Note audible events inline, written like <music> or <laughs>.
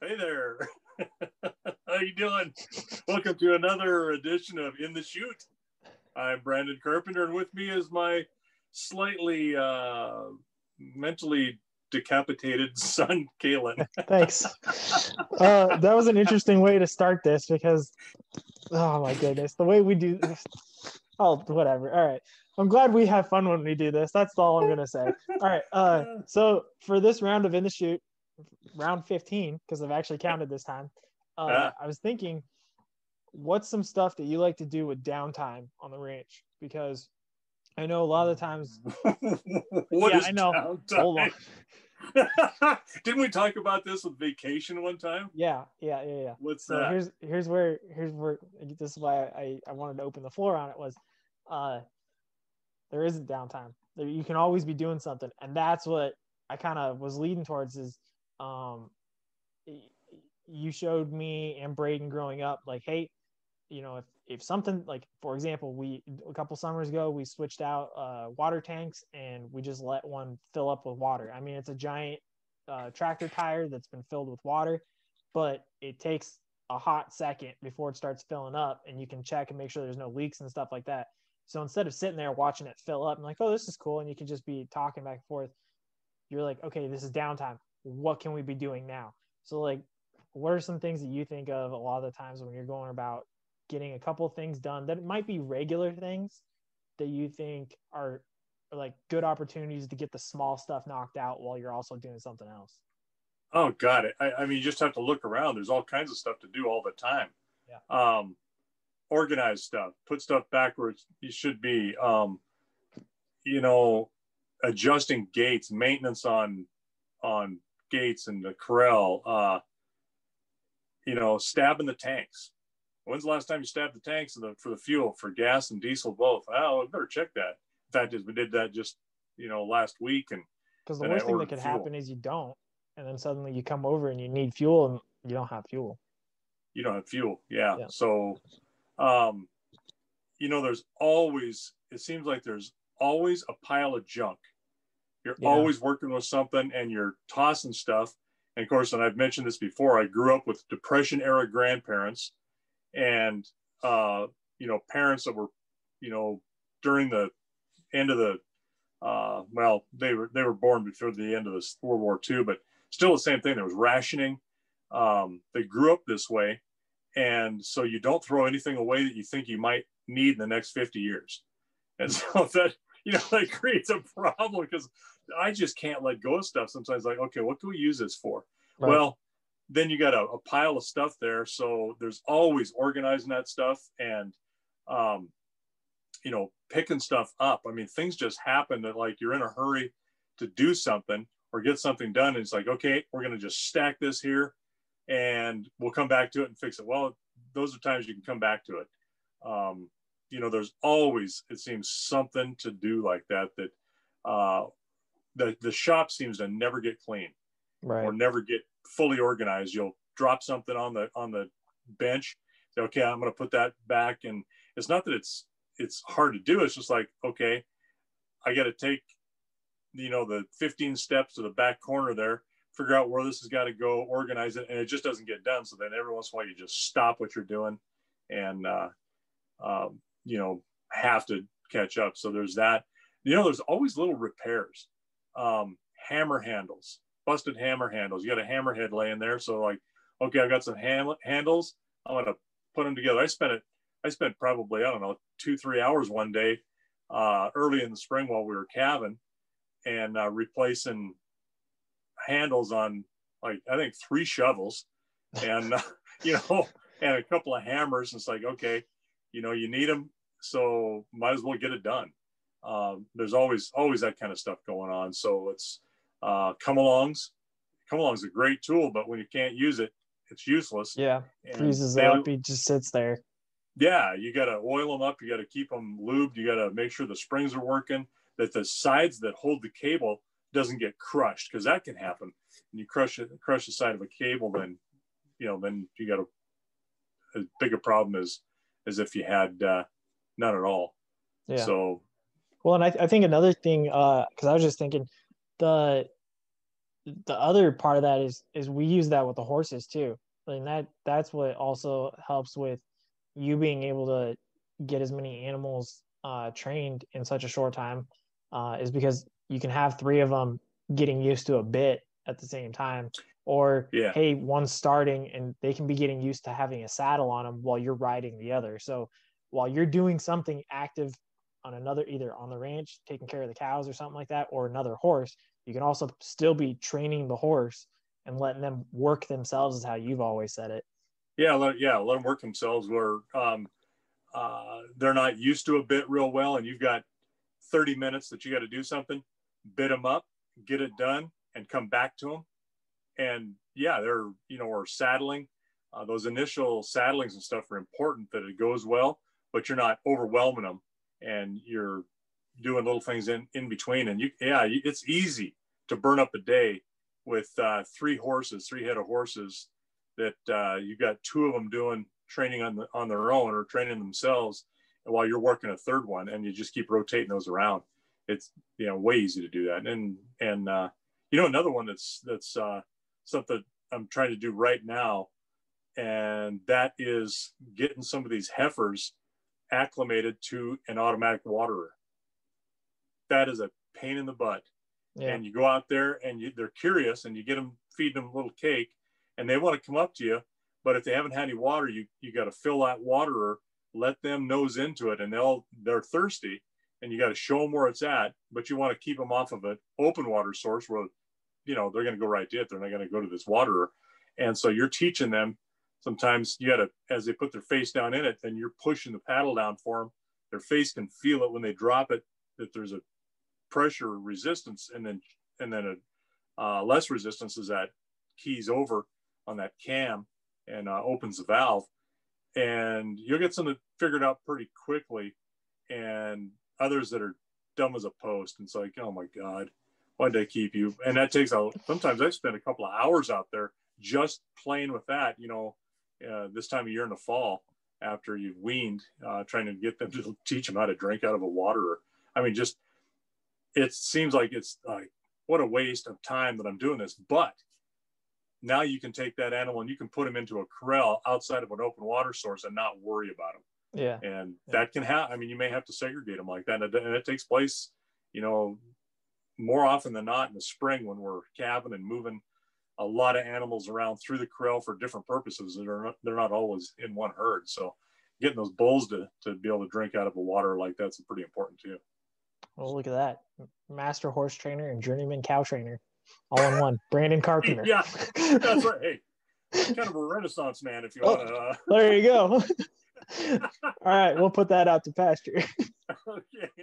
Hey there. <laughs> How you doing? Welcome to another edition of In the Chute. I'm Brandon Carpenter, and with me is my slightly uh, mentally decapitated <laughs> son, Calen. Thanks. <laughs> Uh, that was an interesting way to start this because, oh my goodness, the way we do this. Oh, whatever. All right. I'm glad we have fun when we do this. That's all I'm going to say. All right. Uh, so for this round of In the Chute, round 15, because I've actually counted this time, uh, Ah. I was thinking, what's some stuff that you like to do with downtime on the ranch? Because I know a lot of the times. <laughs> What Yeah, is I know. downtime? Hold on. <laughs> Didn't we talk about this with vacation one time? Yeah, yeah, yeah, yeah. What's so that? here's here's where here's where this is why I, I wanted to open the floor on it was uh there isn't downtime you can always be doing something and that's what i kind of was leading towards is um you showed me and braden growing up like hey you know if if something like for example we a couple summers ago we switched out uh water tanks and we just let one fill up with water. I mean it's a giant uh, tractor tire that's been filled with water but it takes a hot second before it starts filling up and you can check and make sure there's no leaks and stuff like that. So instead of sitting there watching it fill up and like oh this is cool. And you can just be talking back and forth you're like okay this is downtime what can we be doing now so like what are some things that you think of a lot of the times when you're going about getting a couple things done that might be regular things that you think are, are like good opportunities to get the small stuff knocked out while you're also doing something else Oh, got it. I, I mean, you just have to look around. There's all kinds of stuff to do all the time. Yeah. Um, organize stuff, put stuff back where it should be. Um, you know, adjusting gates, maintenance on on gates and the corral. Uh, you know, stabbing the tanks. When's the last time you stabbed the tanks for the, for the fuel for gas and diesel both? Oh, we better check that. In fact, is we did that just you know last week and because the worst thing that could fuel. happen is you don't and then suddenly you come over and you need fuel and you don't have fuel you don't have fuel. Yeah. Yeah. So, um, you know, there's always, it seems like there's always a pile of junk. You're Yeah. always working with something and you're tossing stuff. And of course, and I've mentioned this before, I grew up with Depression era grandparents and, uh, you know, parents that were, you know, during the end of the, uh, well, they were, they were born before the end of this World War II, but still the same thing. There was rationing. Um, they grew up this way and so you don't throw anything away that you think you might need in the next 50 years and <laughs> so that you know <laughs> that creates a problem because i just can't let go of stuff sometimes like okay what can we use this for Right. well then you got a, a pile of stuff there so there's always organizing that stuff and um you know picking stuff up i mean things just happen that like you're in a hurry to do something or get something done and it's like okay we're going to just stack this here and we'll come back to it and fix it. Well, those are times you can come back to it. Um, you know, there's always, it seems, something to do like that, that uh, the, the shop seems to never get clean right or never get fully organized. You'll drop something on the, on the bench. Say, okay, I'm going to put that back. And it's not that it's, it's hard to do. It's just like, okay, I got to take, you know, the 15 steps to the back corner there, figure out where this has got to go, organize it, and it just doesn't get done. So then every once in a while you just stop what you're doing and, uh, um, you know, have to catch up. So there's that. You know, there's always little repairs, um, hammer handles, busted hammer handles. You got a hammerhead laying there. So like, okay, I've got some ham- handles. I'm to put them together. I spent it, I spent probably, I don't know, two, three hours one day uh, early in the spring while we were calving and uh, replacing handles on like I think three shovels, and <laughs> you know, and a couple of hammers. It's like okay, you know, you need them, so might as well get it done. Um, there's always always that kind of stuff going on. So it's uh, come alongs. Come along's a great tool, but when you can't use it, it's useless. yeah And freezes they- up he just sits there yeah, you got to oil them up. You got to keep them lubed. You got to make sure the springs are working. That the sides that hold the cable doesn't get crushed because that can happen. And you crush it, crush the side of a cable, then you know, then you got a, as big a problem as as if you had uh, none at all. yeah So Well, and I, I think another thing, uh, because I was just thinking, the the other part of that is is we use that with the horses too. I And that that's what also helps with you being able to get as many animals uh, trained in such a short time uh, is because you can have three of them getting used to a bit at the same time or Yeah. hey one's starting and they can be getting used to having a saddle on them while you're riding the other so while you're doing something active on another either on the ranch taking care of the cows or something like that or another horse you can also still be training the horse and letting them work themselves is how you've always said it Yeah, let, yeah, let them work themselves where um, uh, they're not used to a bit real well, and you've got 30 minutes that you got to do something, bid them up, get it done, and come back to them. And yeah, they're you know, or saddling. Uh, those initial saddlings and stuff are important that it goes well, but you're not overwhelming them, and you're doing little things in in between. And you, yeah, it's easy to burn up a day with uh, three horses, three head of horses that uh, you got two of them doing training on the, on their own or training themselves while you're working a third one and you just keep rotating those around it's you know way easy to do that and and uh, you know another one that's that's uh, something i'm trying to do right now and that is getting some of these heifers acclimated to an automatic waterer. That is a pain in the butt. Yeah. And you go out there and you, they're curious and you get them feed them a little cake and they want to come up to you but if they haven't had any water you you got to fill that waterer let them nose into it and they'll they're thirsty and you got to show them where it's at but you want to keep them off of an open water source where you know they're going to go right to it. They're not going to go to this waterer. And so you're teaching them sometimes you got to as they put their face down in it then you're pushing the paddle down for them their face can feel it when they drop it that there's a pressure resistance and then and then a uh, less resistance as that keys over on that cam and uh, opens the valve. And you'll get something figured out pretty quickly and others that are dumb as a post and it's like oh my god why did i keep you? And that takes a sometimes i spend a couple of hours out there just playing with that you know uh, this time of year in the fall after you've weaned uh, trying to get them to <laughs> teach them how to drink out of a waterer. I mean just it seems like it's like what a waste of time that i'm doing this but now you can take that animal and you can put him into a corral outside of an open water source and not worry about him yeah. And Yeah. that can happen i mean you may have to segregate them like that. And it, and it takes place you know more often than not in the spring when we're calving and moving a lot of animals around through the corral for different purposes. And they're not, they're not always in one herd. So getting those bulls to, to be able to drink out of a water like that's pretty important too. Well look at that. Master horse trainer and journeyman cow trainer all in one. <laughs> Brandon carpenter. Yeah that's right. Hey <laughs> kind of a renaissance man if you Oh. want to uh, there you go. <laughs> All right we'll put that out to pasture. Okay